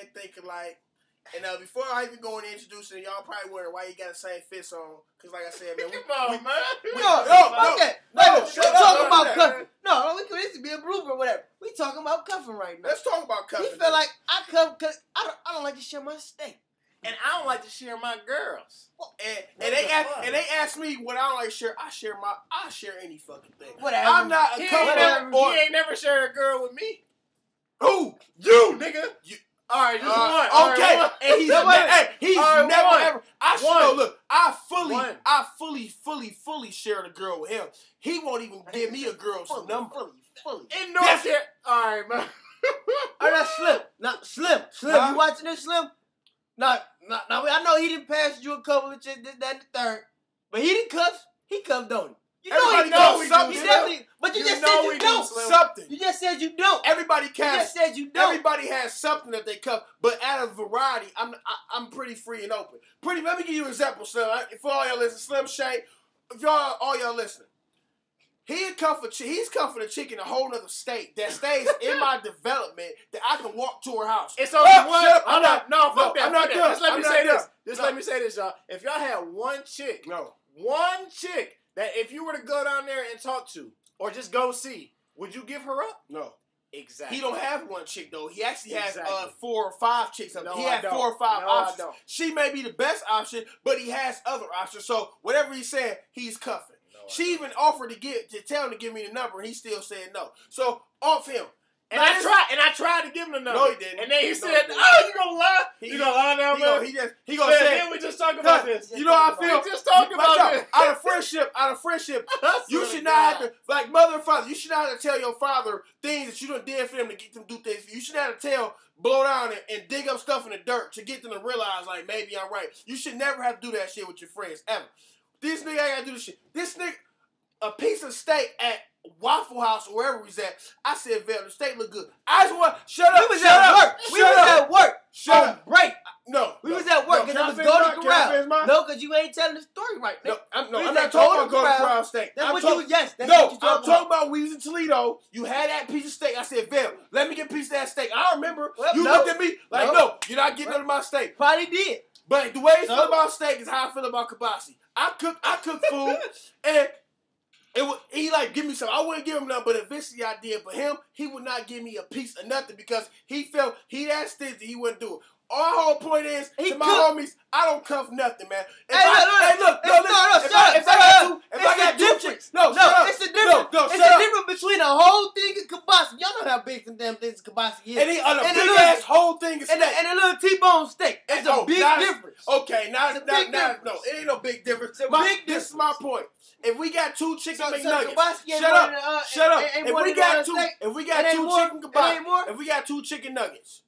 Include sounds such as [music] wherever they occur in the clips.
men think alike. And uh, before I even go into introducing, y'all probably wondering why you got the same fits on. Cause like I said, man, we, Come on, man. we- No, no, fuck no, that. no, No, shut we up, talking about that, cuffing. man. No, no, we could this could be a blooper or whatever. We talking about cuffing right now. let's talk about He cuffing. feel like I cuff because I don't, I don't like to share my steak. And I don't like to share my girls. and, and they the ask, fuck? and they ask me what I don't like to share. I share my I share any fucking thing. Whatever. I'm not a He ain't, never, or he ain't never shared a girl with me. who you nigga. You, All right, just uh, one. All right, okay, one. and he's No, ne- wait. hey, he's All right, never one. ever. I should One. know. Look, I fully, One. I fully, fully, fully shared a girl with him. He won't even give me a girl's fully, number. fully, fully. In North Yes. Carolina. All right, man. [laughs] Oh, that's Slim. Not Slim. Slim, Huh? you watching this, Slim? Not, not, now, I know he didn't pass you a couple of chicks, this, that, and the third. But he didn't cuff. He cuffed, don't he? You know Everybody he knows don't. something, He Slim. definitely, but you, You just said you do, don't. Something. You just said you don't. Everybody You casts. just said you don't. Everybody has something that they cuff, but out of variety, I'm I, I'm pretty free and open. Pretty. Let me give you an example, Slim. I- For all y'all listening, Slim Shay, if y'all all y'all listening, he cuff a chi- he's cuffing a chick in a whole other state that stays [laughs] in my development that I can walk to her house. It's only Oh, one. up. I'm not. No, fuck no, that. I'm not done. Just let I'm me say this. Just No. let me say this, y'all. If y'all had one chick, No, one chick that if you were to go down there and talk to, or just go see, would you give her up? no. Exactly. He don't have one chick though. He actually has uh, four or five chicks. Up No, he I has four or five No, options. She may be the best option, but he has other options. So whatever he said, he's cuffing. No, She even offered to give to tell him to give me the number, and he still said no. So off him. And I tried, and I tried to give him the number. No, he didn't. And then he No, said, he "Oh, you gonna lie? He- you gonna lie now, He man?" gonna, he just he gonna Man, say. then we just talk about this. you know how I feel. We just talk about this. out of friendship, out of friendship, [laughs] you should not have to like mother and father. You should not have to tell your father things that you don't did for them to get them to do things. you. You should not have to tell, blow down and, and dig up stuff in the dirt to get them to realize like maybe I'm right. You should never have to do that shit with your friends ever. This nigga ain't gotta do this shit. This nigga, a piece of steak at Waffle House or wherever he's at. I said, Vel, the steak look good. I just want shut up. We was shut at up, work. We shut was up. at work. Shut up. break. No, We no, was at work Can and I it was Golden Corral. No, because you ain't telling the story right now. No, I'm, no, We I'm not talking about Golden Corral. Steak. That's I'm what talking- you. Yes, that's no, what you I'm talking about. about we was in Toledo. You had that piece of steak. I said, Vel, let me get a piece of that steak. I remember Well, you no. looked at me like, No. no, you're not getting none of my steak. Probably did. But the way you feel about steak is how I feel about kibasi. I cook, I cook food, [laughs] and it he like give me some. I wouldn't give him none, but eventually I did. But him, he would not give me a piece of nothing because he felt he that stingy. He wouldn't do it. Our whole point is He to my cook- homies, I don't cuff nothing, man. If Hey, I, look, look, hey, look, no, no, no, if shut I, up, if I got two, if It's I got two difference. no, No, shut up. it's the difference. No, no, it's the difference between a whole thing of kibasi. Y'all know how big some damn things kibasi is. And he on a And a big little- ass whole thing of and, a, and a little T-bone steak. It's a Oh, big difference. Okay, now, It's a now, now, no, it ain't no big difference. It's My- big This is my point. If we got two chicken So, so McNuggets, kibasi ain't shut up, uh, shut up. If we got uh, two, if we got two chicken kebabs, if we got two chicken nuggets,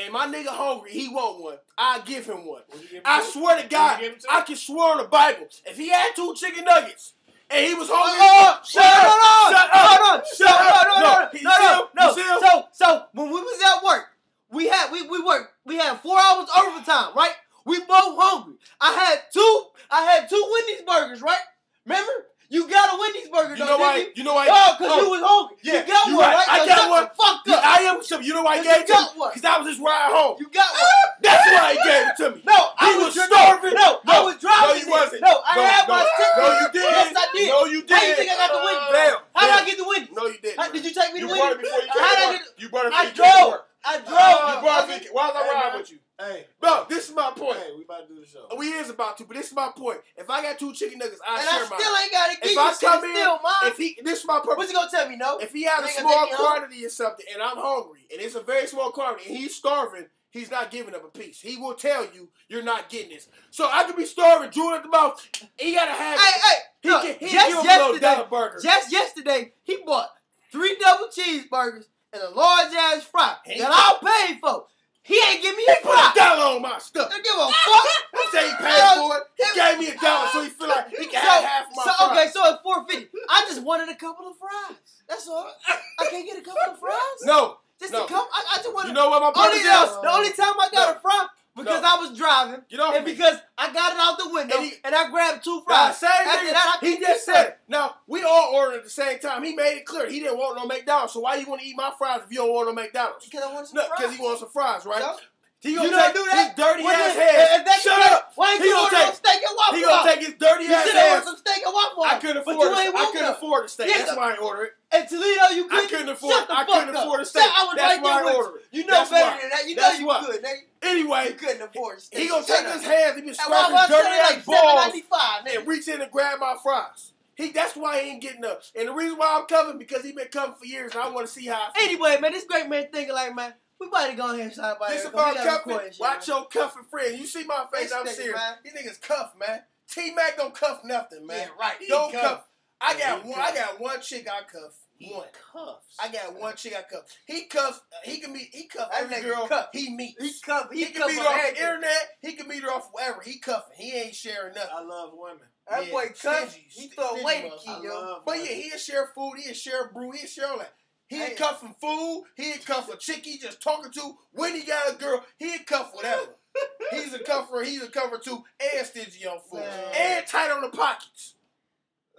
and my nigga hungry, he want one, I give him one. Give him I two? swear to God, Would you give him two? I can swear on the Bible, if he had two chicken nuggets and he was hungry, Oh, shut no, up, no, no, shut no, up, shut up, no, no, no, no, no, no. You see him? So, so when we was at work, we had we we worked. We had four hours overtime, right? We both hungry. I had two. I had two Wendy's burgers, right? Remember? You got a Wendy's burger, You though, know why? didn't You know why? Oh, cause oh, you was hungry. yeah, you got you one, right. right? I got shut one. the Fuck Yeah, up. I am some. You know why he gave it to me? Because that was his ride home. You got one. [laughs] That's why he gave it to me. No, I He was, was starving. No, I was driving. no, you wasn't. No, I No, had no. my ticket. No, you didn't. Yes, I did. No, you did. How you think I got the Wendy's? Damn. How did. I get the Wendy's? No, you didn't. How, did you take me to You brought it Wendy's? before you How did I get? You brought it I before you came to drove. I drove. You brought it. Why was I riding with you? Hey, Bro, this is my point. Hey, we about to do the show. Oh, we is about to, but this is my point. If I got two chicken nuggets, I And I share still mine. ain't got to give If you I come in, still mine. If he, this is my purpose. What's he gonna tell me? No. If he has a small take me home. quantity or something, and I'm hungry, and it's a very small quantity, and he's starving, he's not giving up a piece. He will tell you you're not getting this. So I could be starving, drooling at the mouth. He gotta have Hey, it. hey. He no, can, he just can give him a little yesterday, burger. just yesterday, he bought three double cheeseburgers and a large ass fry He- that I paid for. He ain't give me he a put a dollar on my stuff. Don't give a fuck. He say he paid for it. He gave me a dollar, so he feel like he can So, have half my so fries. okay, so it's four fifty. I just wanted a couple of fries. That's all. I can't get a couple of fries. No, just no. a couple. I, I just wanted. you know what my only purpose now, is? the only time I got No. a fry because No. I was driving Get off and me. because I got it out the window And and, I grabbed two Nah, fries. same After that, I he just said it. Now we all ordered at the same time. He made it clear he didn't want no McDonald's. So why you want to eat my fries if you don't want no McDonald's? because I wanted some No, fries. because he wants some fries, right? So, He You gonna don't take do that? his dirty Well, ass then, ass. if that's Shut the case, up. Why ain't He you gonna take- steak and waffle He gonna take his dirty You ass should have ordered some steak and waffle I couldn't afford. it. I couldn't afford a steak. Yeah, That's why I ordered it. In Toledo, you couldn't. couldn't afford. Shut the I fuck couldn't up. afford a steak. I was That's right why I ordered it. you. You know That's better why. than that. You know That's you why. could, nigga. Anyway, You couldn't afford a steak. he gonna take his hands. He been That scraping Wawa his dirty like balls seven ninety five, and reach in and grab my fries. He. That's why he ain't getting up. And the reason why I'm coming because he been coming for years, and I want to see how. I feel. Anyway, man, this great man thinking like, man, we about to go ahead and start by This here, about cuffing. record and shit, Watch man. your cuffing friend. You see my face? I'm serious. man. These niggas cuff, man. T Mac don't cuff nothing, man. Yeah, right. He Don't cuff. cuff. I got he one. cuff. I got one chick I cuff. One. Cuffs. I got one chick I cuff. He cuffs. He can meet. He cuff every nigga girl cuff. he meets. He cuff. He, He, can meet her off the internet. He can meet her off wherever. He cuffing. He ain't sharing nothing. I love women. That Yeah, boy cuff. stingy, He throw away the key, yo. But yeah, he'll share food. He'll share brew. He'll share all that. He cuffing food. He ain't cuff a [laughs] chick he just talking to. When he got a girl, he ain't cuff whatever. [laughs] He's a cuffer. He's a cover too, and stingy on food, Man. and tight on the pockets.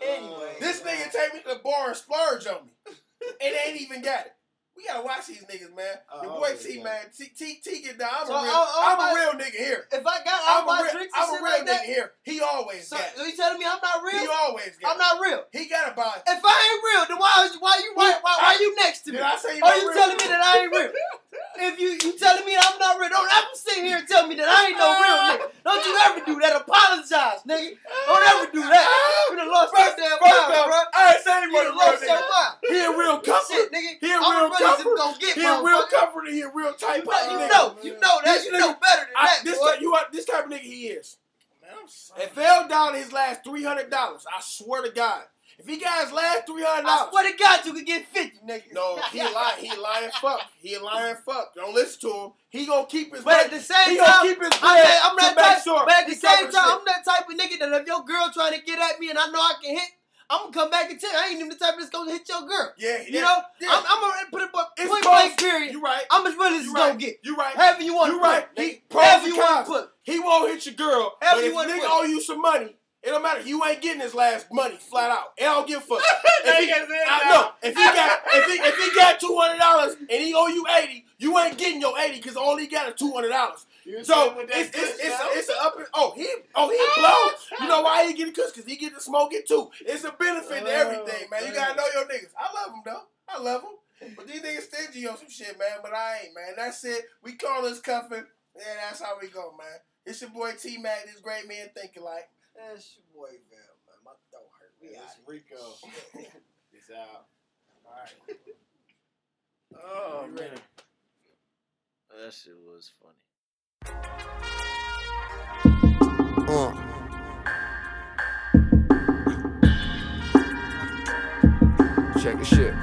Anyway. Oh, this nigga take me to the bar and splurge on me, and they ain't even got it. We gotta watch these niggas, man. I Your oh, boy always T, man. T, T, T get down. I'm So, a real, oh, oh, I'm my- a real nigga here. If I got all I'm my a real, drinks I'm and a real like nigga that, here. He always so, got. so it. you telling me I'm not real? He always got. I'm not real. He got about. If I ain't real, then why why you why why, why you next to me? Did I say you Are not you real? telling me that I ain't real? If you you telling me I'm not real, don't ever sit here and tell me that I ain't no real nigga. Don't you ever do that. Apologize, nigga. Don't ever do that. You done lost your First, damn first mind, off, bro. I ain't saying he You wasn't done a real lost your nigga. He a real comfort. Shit, nigga. He a real comfort. gonna get He a real comfort and he a real type of you know, you know that. You know better than that, this, type, you are, this type of nigga he is. It fell down his last three hundred dollars. I swear to God. If he got his last three hundred I swear to God, you could get fifty, nigga. no, he [laughs] lying. He lying. Fuck. He lying. Fuck. Don't listen to him. He gonna keep his. But at the same he time, gonna keep his I'm that, I'm that type. sure but at the same time. I'm that type of nigga that if your girl trying to get at me and I know I can hit, I'm gonna come back and tell you I ain't even the type that's gonna hit your girl. Yeah, You yeah, know, yeah. I'm, I'm gonna put it point both. blank period. You right. I'm as real as it's right. gonna get. You right. However you want You right. He. However you want put. He won't hit your girl. However but you wanna nigga owe you some money, it don't matter. You ain't getting his last money flat out. It don't give a fuck. [laughs] If he, gotta say it I now. know. If he got if he if he got two hundred dollars and he owe you eighty, you ain't getting your eighty because all he got is two hundred dollars. You So said with that it's it's it's, yo. it's, a up and oh he oh he oh, blow. You know why he get the kush? Cause he get to smoke it too. It's a benefit to Oh, everything, man. You gotta know your niggas. I love them though. I love them. But these niggas stingy on some shit, man. But I ain't, man. That's it. We call this cuffing. Yeah, that's how we go, man. It's your boy T Mac, this great man thinking like. That's your boy Val, man. My throat hurt. We Yeah, it's Rico. [laughs] It's out. Alright. [laughs] Oh man. That shit was funny. Uh. Check the shit.